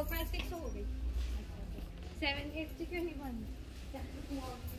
Four five six हो गई। Seven eight से क्यों नहीं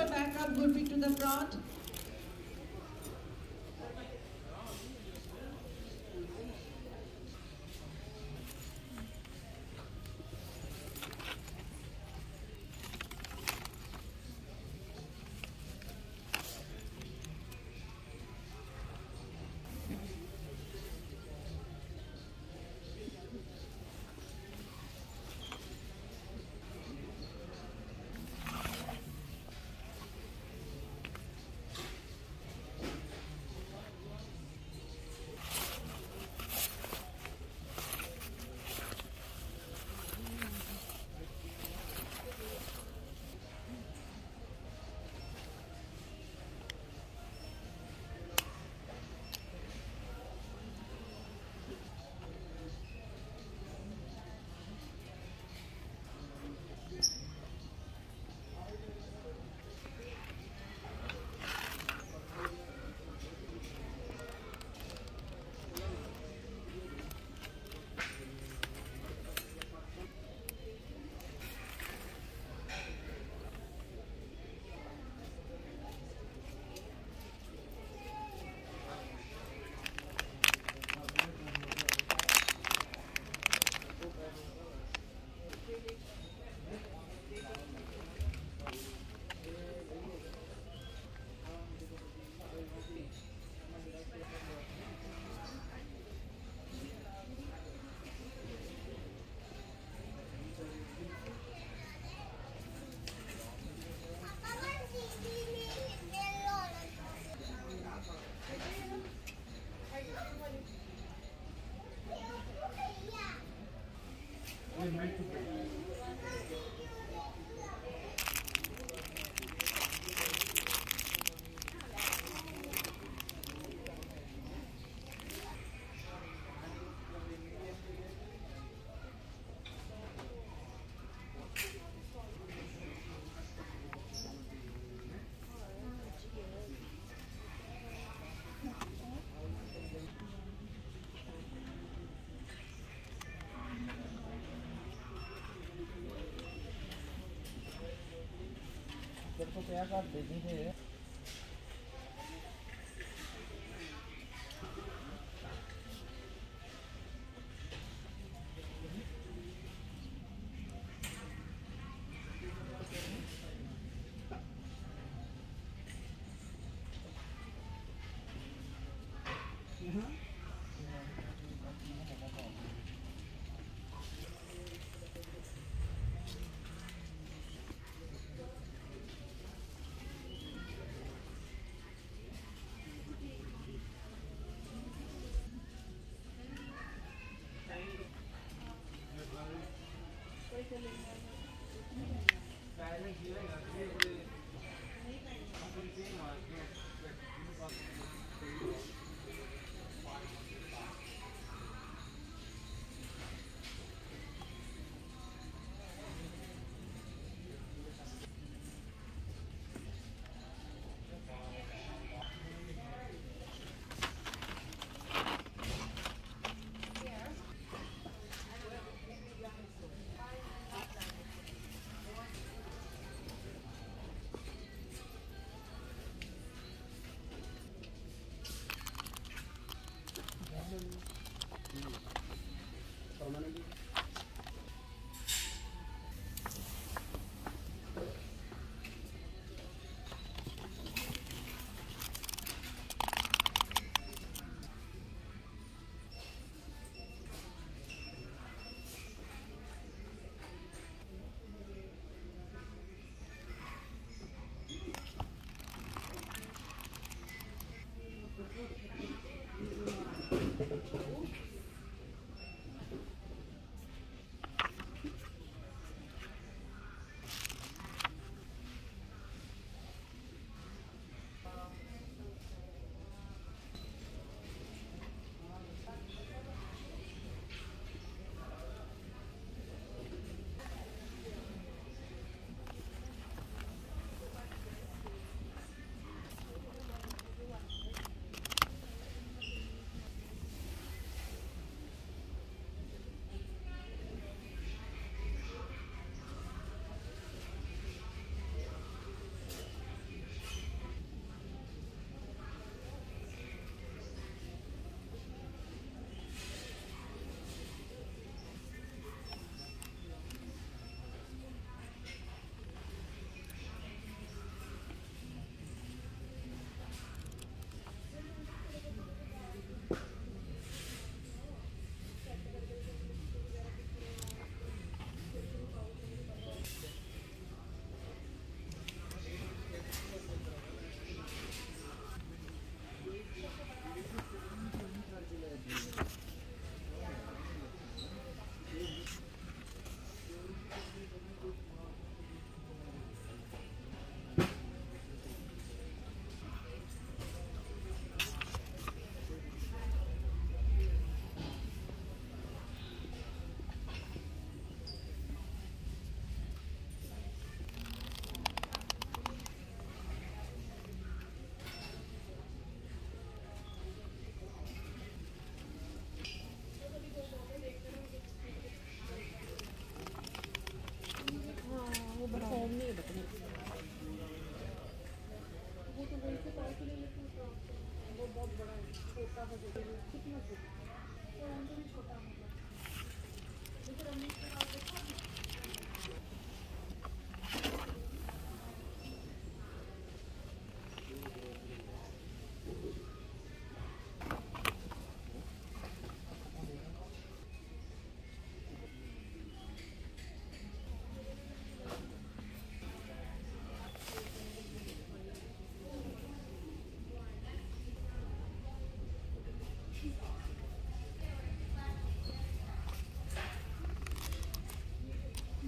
her back up, Gurpreet to the front. Sarah, Benny Hill.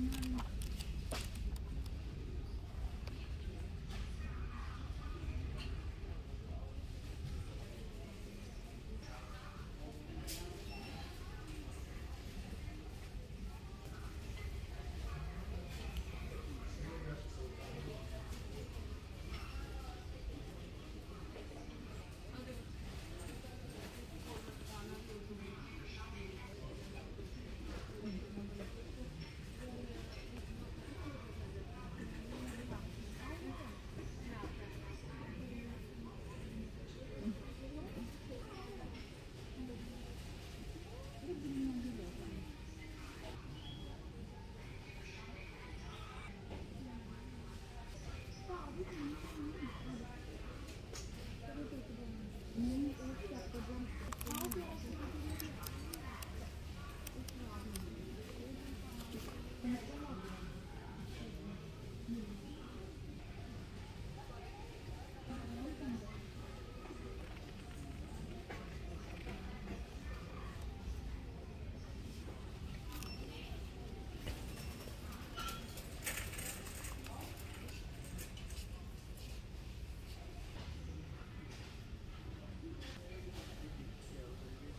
Mm-hmm.